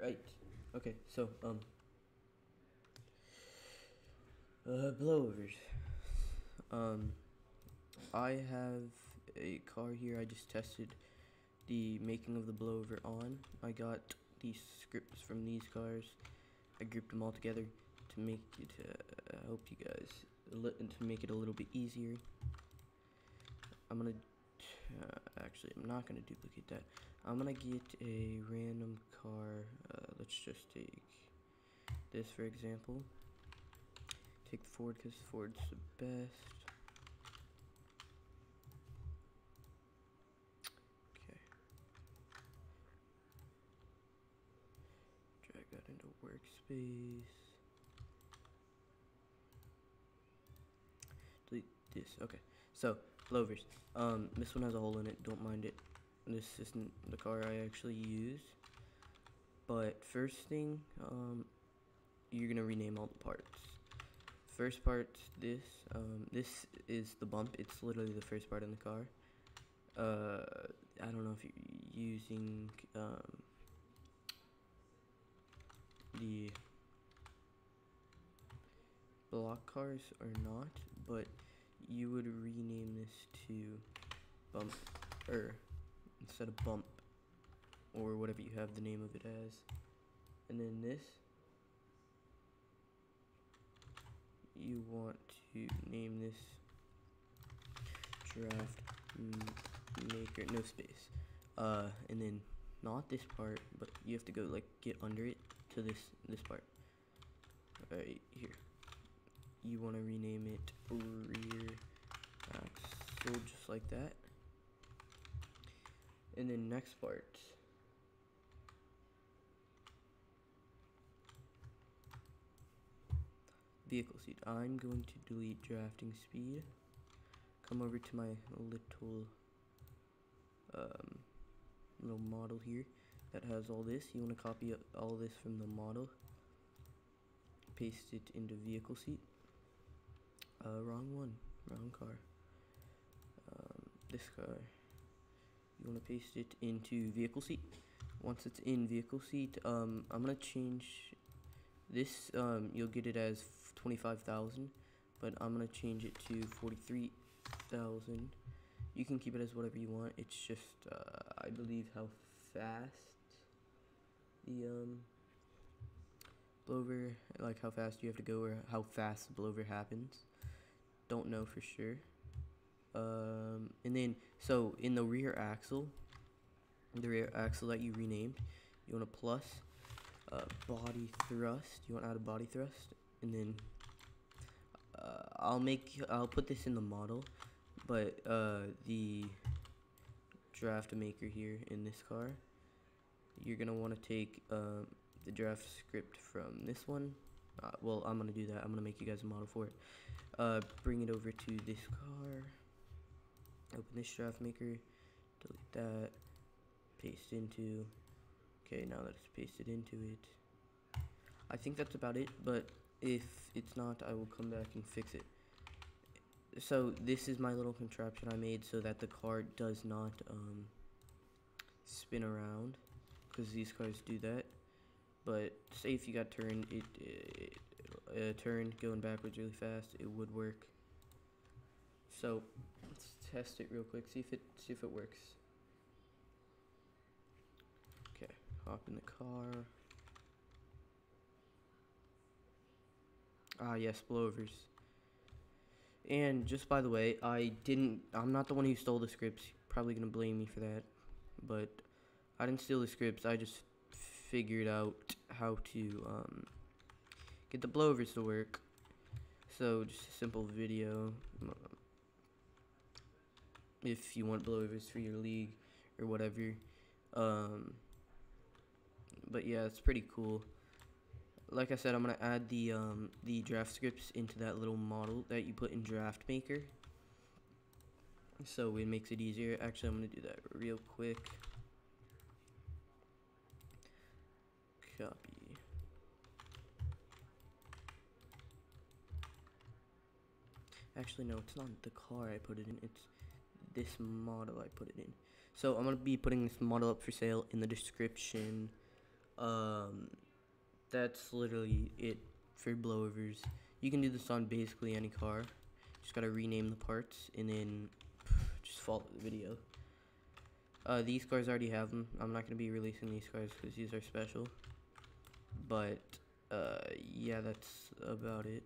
Alright. Okay, so, um. Uh, blowovers. Um, I have a car here. I just tested the making of the blowover on. I got these scripts from these cars. I grouped them all together to make it, uh, help you guys, to make it a little bit easier. I'm gonna uh, actually I'm not gonna duplicate that I'm gonna get a random let's just take this for example take the Ford because Ford's the best okay drag that into workspace delete this okay so Lovers. Um, this one has a hole in it. Don't mind it. This isn't the car I actually use. But first thing, um, you're gonna rename all the parts. First part, this. Um, this is the bump. It's literally the first part in the car. Uh, I don't know if you're using um, the block cars or not, but you would rename this to bump or instead of bump or whatever you have the name of it as. And then this. You want to name this draft maker no space. Uh and then not this part but you have to go like get under it to this this part. Right here. You want to rename it rear axle just like that. And then next part vehicle seat I'm going to delete drafting speed come over to my little um, little model here that has all this you want to copy all this from the model paste it into vehicle seat uh, wrong one. Wrong car. Um, this car. You want to paste it into vehicle seat. Once it's in vehicle seat, um, I'm going to change this. Um, you'll get it as 25,000, but I'm going to change it to 43,000. You can keep it as whatever you want. It's just, uh, I believe, how fast the um, blowover, like how fast you have to go or how fast the blower happens don't know for sure. Um, and then, so in the rear axle, the rear axle that you renamed, you want a plus uh, body thrust. You want to add a body thrust, and then uh, I'll make I'll put this in the model, but uh, the draft maker here in this car, you're gonna want to take um, the draft script from this one. Uh, well I'm gonna do that. I'm gonna make you guys a model for it. Uh, bring it over to this car. Open this draft maker. Delete that. Paste into okay now let's paste it into it I think that's about it but if it's not I will come back and fix it so this is my little contraption I made so that the car does not um, spin around because these cars do that but say if you got turned, it, it, it uh, turned going backwards really fast, it would work. So let's test it real quick. See if it see if it works. Okay, hop in the car. Ah yes, blowovers. And just by the way, I didn't. I'm not the one who stole the scripts. You're probably gonna blame me for that, but I didn't steal the scripts. I just figured out how to um, get the blowovers to work. So just a simple video. If you want blowovers for your league or whatever. Um, but yeah, it's pretty cool. Like I said, I'm gonna add the um, the draft scripts into that little model that you put in Draft Maker. So it makes it easier. Actually, I'm gonna do that real quick. copy. Actually, no, it's not the car I put it in. It's this model I put it in. So I'm going to be putting this model up for sale in the description um, that's literally it for blowovers. You can do this on basically any car. Just gotta rename the parts and then just follow the video. Uh, these cars already have them. I'm not gonna be releasing these cars because these are special. But uh, yeah, that's about it.